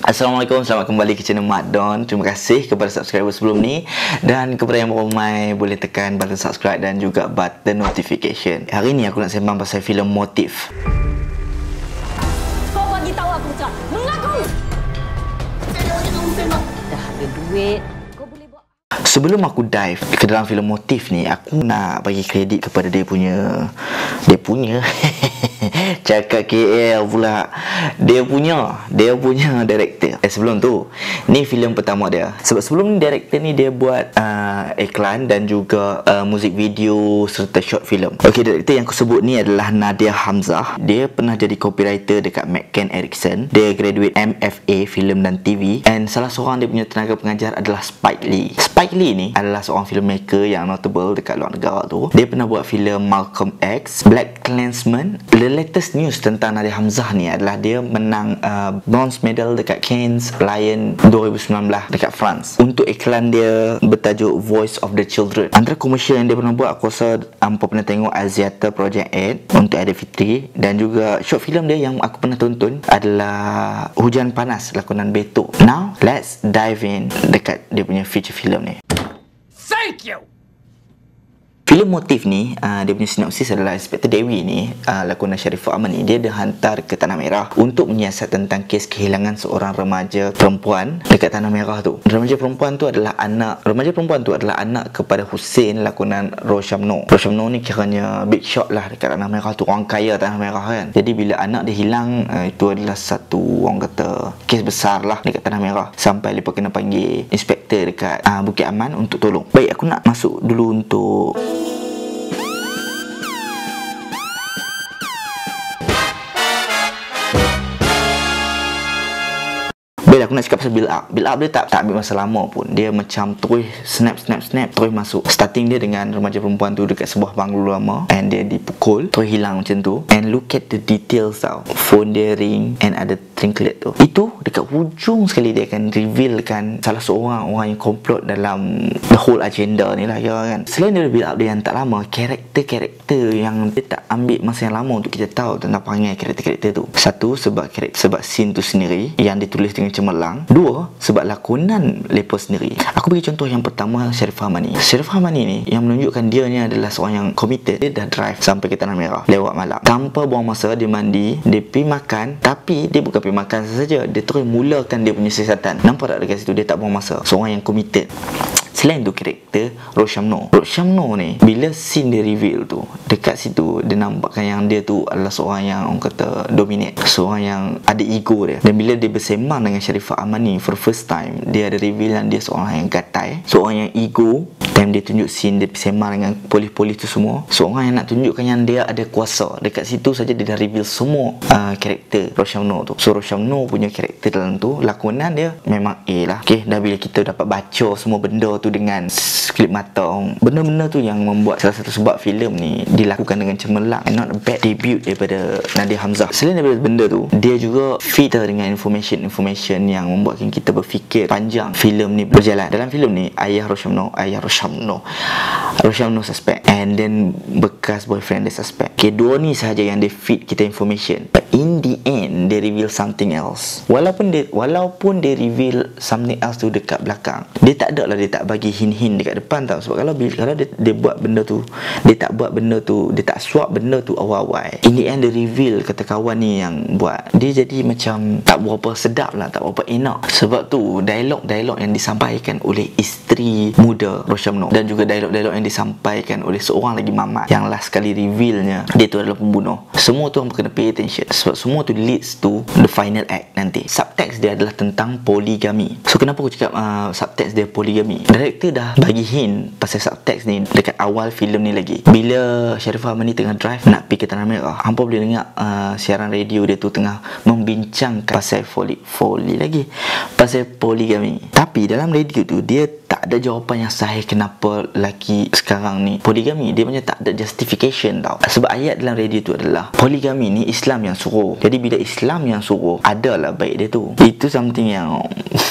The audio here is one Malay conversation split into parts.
Assalamualaikum, selamat kembali ke channel Mak Don. Terima kasih kepada subscriber sebelum ni. Dan kepada yang ramai boleh tekan button subscribe dan juga button notification. Hari ni aku nak sembang pasal filem Motif. Kau bagi tahu aku macam mengaku. Dah ada duit. Sebelum aku dive ke dalam filem Motif ni Aku nak bagi kredit kepada dia punya Dia punya Cakap KL pula. Dia punya Dia punya director. Eh sebelum tu Ni filem pertama dia. Sebab sebelum ni director ni dia buat uh, Iklan dan juga uh, Muzik video Serta short film. Okay director yang aku sebut ni adalah Nadia Hamzah. Dia pernah jadi copywriter dekat McCann Erickson. Dia graduate MFA Film dan TV And salah seorang dia punya tenaga pengajar adalah Spike Lee. Spike Lee ni adalah seorang filmmaker yang notable dekat luar negara tu. Dia pernah buat filem Malcolm X Black Klansman The latest news tentang Nadia Hamzah ni adalah dia menang uh, bronze medal dekat Cannes Lion 2019 dekat France untuk iklan dia bertajuk Voice of the Children. Antara komersial yang dia pernah buat aku rasa hampa pernah tengok Aziata Project 8 untuk Aidilfitri dan juga short film dia yang aku pernah tonton adalah Hujan Panas lakonan Beto. Now let's dive in dekat dia punya feature film ni. Thank you! Filem motif ni, uh, dia punya sinopsis adalah Inspektor Dewi ni, uh, lakonan Sharifah Aman ni, dia dihantar ke Tanah Merah untuk menyiasat tentang kes kehilangan seorang remaja perempuan dekat Tanah Merah tu. Remaja perempuan tu adalah anak, remaja perempuan tu adalah anak kepada Hussein lakonan Roshamno. Roshamno ni kiranya big shot lah dekat Tanah Merah tu, orang kaya Tanah Merah kan. Jadi bila anak dia hilang, uh, itu adalah satu orang kata kes besar lah dekat Tanah Merah. Sampai mereka kena panggil inspektor dekat uh, Bukit Aman untuk tolong. Baik, aku nak masuk dulu untuk Baiklah aku nak cakap pasal build up. Build up dia tak, tak ambil masa lama pun. Dia macam terus snap snap snap Terus masuk. Starting dia dengan remaja perempuan tu Dekat sebuah banglo lama. And dia dipukul Terus hilang macam tu. And look at the details tau. Phone dia ring And ada trinket tu. Itu dekat hujung sekali Dia akan revealkan Salah seorang orang yang komplot dalam The whole agenda ni lah ya kan. Selain dia build up dia yang tak lama Karakter-karakter yang dia tak ambil masa yang lama Untuk kita tahu tentang perangai karakter-karakter tu. Satu sebab karakter, sebab scene tu sendiri Yang ditulis dengan cemerlang. Dua, sebab lakonan mereka sendiri. Aku bagi contoh yang pertama Sharifah Hamani. Sharifah Hamani ni Yang menunjukkan dia ni adalah seorang yang committed. Dia dah drive sampai ke Tanah Merah Lewat malam. Tanpa buang masa Dia mandi Dia pergi makan Tapi dia bukan pergi makan saja Dia terus mulakan dia punya siasatan. Nampak tak dekat situ? Dia tak buang masa. Seorang yang committed Selain tu karakter Roshamno. Roshamno ni Bila scene dia reveal tu Dekat situ Dia nampakkan yang dia tu Adalah seorang yang Orang kata Dominate. Seorang yang Ada ego dia. Dan bila dia bersembang Dengan Sharifah Amani For first time Dia ada reveal yang Dia seorang yang gatai. Seorang yang ego. Time dia tunjuk scene Dia bersembang dengan Polis-polis tu semua. Seorang yang nak tunjukkan Yang dia ada kuasa. Dekat situ saja Dia dah reveal semua uh, Karakter Roshamno tu. So Roshamno punya karakter dalam tu Lakonan dia Memang A lah. Okay Dah bila kita dapat baca Semua benda tu dengan skrip matang benda-benda tu yang membuat salah satu sebab filem ni dilakukan dengan cemerlang and not a bad debut daripada Nadia Hamzah. Selain daripada benda tu dia juga fit dengan information-information yang membuatkan kita berfikir panjang filem ni berjalan. Dalam filem ni ayah Roshamno ayah Roshamno. Roshamno suspect and then bekas boyfriend dia suspect. Okay, dua ni sahaja yang dia fit kita information in the end dia reveal something else. Walaupun dia walaupun dia reveal something else tu dekat belakang dia tak ada lah dia tak bagi hint-hint dekat depan tau. Sebab kalau kalau dia, dia buat benda tu dia tak buat benda tu dia tak swap benda tu awal-awal in the end dia reveal kata kawan ni yang buat. Dia jadi macam tak berapa sedap lah tak berapa enak. Sebab tu dialog-dialog yang disampaikan oleh isteri muda Roshamno dan juga dialog-dialog yang disampaikan oleh seorang lagi mamat yang last kali revealnya dia tu adalah pembunuh. Semua tu hampa kena pay attention sebab semua tu leads to the final act nanti. Subtext dia adalah tentang poligami. So kenapa aku cakap uh, subtext dia poligami? Director dah bagi hint pasal subtext ni dekat awal filem ni lagi. Bila Sharifah Amani tengah drive nak pergi ke Tanah Merah hampa boleh dengar uh, siaran radio dia tu tengah membincangkan pasal foli foli lagi pasal poligami. Tapi dalam radio tu dia tak ada jawapan yang sahih kenapa lelaki sekarang ni poligami. Dia macam tak ada justification tau. Sebab ayat dalam radio tu adalah poligami ni Islam yang suruh. Jadi bila Islam yang suruh adalah baik dia tu. Itu something yang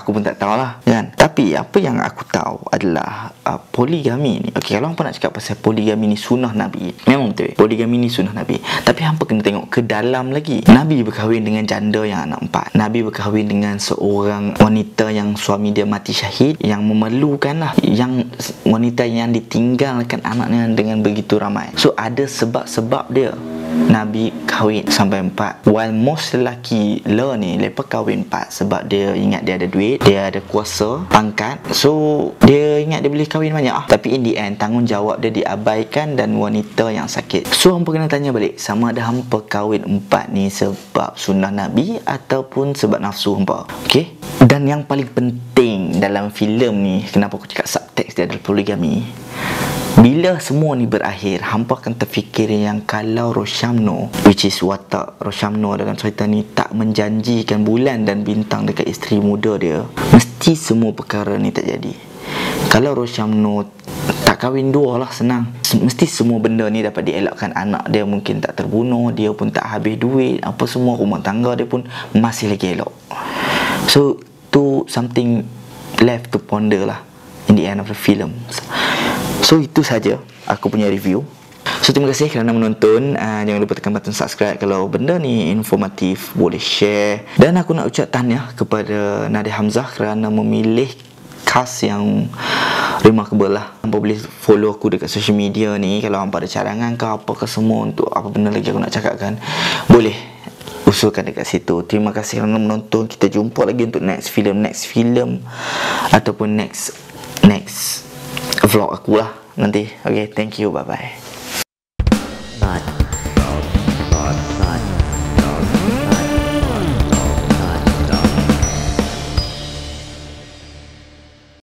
aku pun tak tahulah kan? Tapi apa yang aku tahu adalah uh, poligami ni. Okey kalau hampa nak cakap pasal poligami ni sunnah nabi memang betul. Poligami ni sunnah nabi. Tapi hampa kena tengok ke dalam lagi. Nabi berkahwin dengan janda yang anak empat. Nabi berkahwin dengan seorang wanita yang suami dia mati syahid yang memerlukan lah yang wanita yang ditinggalkan anaknya dengan begitu ramai. So ada sebab-sebab dia. Nabi kahwin sampai empat. While most lelaki le ni Lepas kahwin empat Sebab dia ingat dia ada duit Dia ada kuasa Pangkat. So Dia ingat dia boleh kahwin banyak. Ah. Tapi in the end Tanggungjawab dia diabaikan Dan wanita yang sakit. So hampa kena tanya balik Sama ada hampa kahwin empat ni Sebab sunnah Nabi Ataupun sebab nafsu hampa? Okay Dan yang paling penting Dalam filem ni Kenapa aku cakap subtext dia adalah poligami bila semua ni berakhir Hampa akan terfikir yang Kalau Roshamno Which is watak Roshamno dalam cerita ni Tak menjanjikan bulan dan bintang Dekat isteri muda dia Mesti semua perkara ni tak jadi Kalau Roshamno Tak kahwin dua lah senang. Mesti semua benda ni dapat dielakkan. Anak dia mungkin tak terbunuh Dia pun tak habis duit Apa semua rumah tangga dia pun Masih lagi elok. So tu something left to ponder lah In the end of the film So itu saja aku punya review. So terima kasih kerana menonton. Uh, jangan lupa tekan button subscribe kalau benda ni informatif, boleh share. Dan aku nak ucap tahniah kepada Nadia Hamzah kerana memilih cast yang remarkable lah. Hampa boleh follow aku dekat social media ni kalau hampa ada cadangan ke apa ke semua untuk apa benda lagi aku nak cakapkan. Boleh usulkan dekat situ. Terima kasih kerana menonton. Kita jumpa lagi untuk next film, next film ataupun next next vlog aku lah nanti. Okay, thank you. Bye bye.